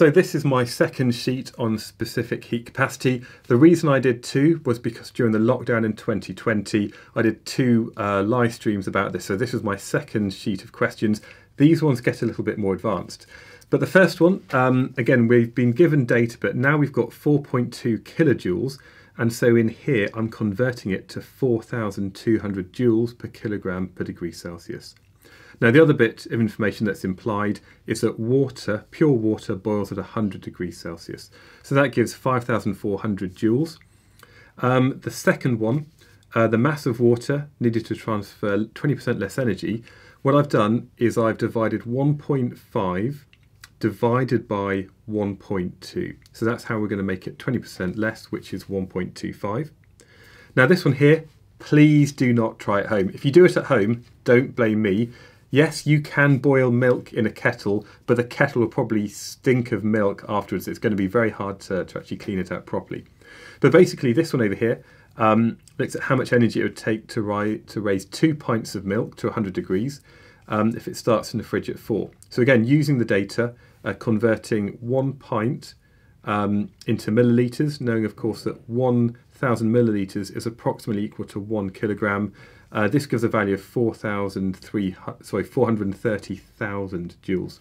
So this is my second sheet on specific heat capacity. The reason I did two was because during the lockdown in 2020, I did two uh, live streams about this. So this was my second sheet of questions. These ones get a little bit more advanced. But the first one, um, again, we've been given data, but now we've got 4.2 kilojoules. And so in here, I'm converting it to 4,200 joules per kilogram per degree Celsius. Now, the other bit of information that's implied is that water, pure water, boils at 100 degrees Celsius. So that gives 5,400 joules. Um, the second one, uh, the mass of water needed to transfer 20% less energy. What I've done is I've divided 1.5 divided by 1.2. So that's how we're going to make it 20% less, which is 1.25. Now this one here, please do not try at home. If you do it at home, don't blame me Yes, you can boil milk in a kettle, but the kettle will probably stink of milk afterwards. It's going to be very hard to, to actually clean it out properly. But basically, this one over here um, looks at how much energy it would take to, ri- to raise two pints of milk to 100 degrees um, if it starts in the fridge at four. So again, using the data, uh, converting one pint um, into millilitres, knowing of course that 1,000 millilitres is approximately equal to one kilogram. Uh, this gives a value of 4,003, sorry, 430,000 joules.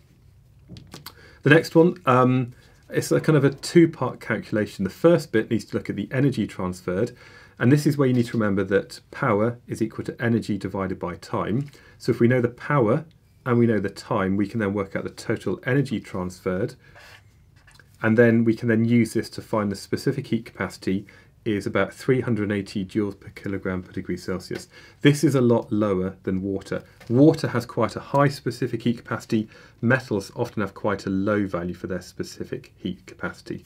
The next one, um, it's a kind of a two-part calculation. The first bit needs to look at the energy transferred, and this is where you need to remember that power is equal to energy divided by time. So if we know the power and we know the time, we can then work out the total energy transferred, and then we can then use this to find the specific heat capacity is about 380 joules per kilogram per degree Celsius. This is a lot lower than water. Water has quite a high specific heat capacity. Metals often have quite a low value for their specific heat capacity.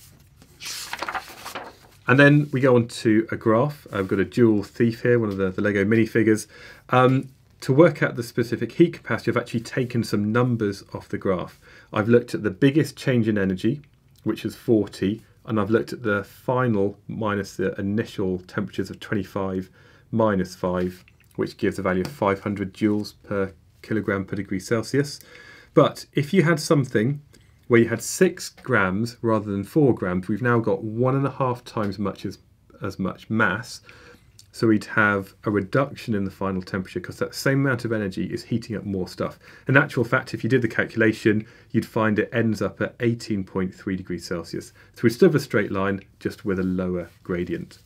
And then we go on to a graph. I've got a Jewel Thief here, one of the, the Lego minifigures. Um, to work out the specific heat capacity, I've actually taken some numbers off the graph. I've looked at the biggest change in energy, which is 40, and I've looked at the final minus the initial temperatures of 25 minus 5, which gives a value of 500 joules per kilogram per degree Celsius. But if you had something where you had 6 grams rather than 4 grams, we've now got one and a half times much as, as much mass, so we'd have a reduction in the final temperature because that same amount of energy is heating up more stuff. In actual fact, if you did the calculation, you'd find it ends up at 18.3 degrees Celsius. So we still have a straight line, just with a lower gradient.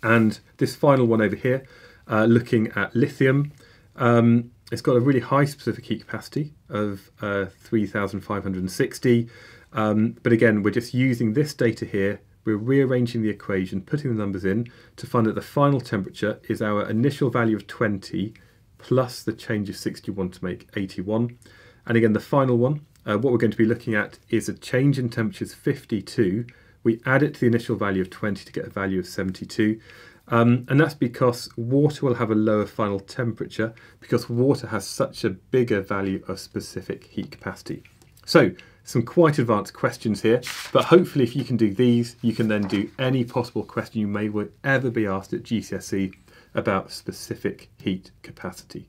And this final one over here, uh, looking at lithium, um, it's got a really high specific heat capacity of uh, 3,560. Um, but again, we're just using this data here we're rearranging the equation, putting the numbers in to find that the final temperature is our initial value of 20 plus the change of 61 to make 81. And again, the final one, uh, what we're going to be looking at is a change in temperatures 52. We add it to the initial value of 20 to get a value of 72. Um, and that's because water will have a lower final temperature because water has such a bigger value of specific heat capacity. So some quite advanced questions here, but hopefully if you can do these, you can then do any possible question you may ever be asked at GCSE about specific heat capacity.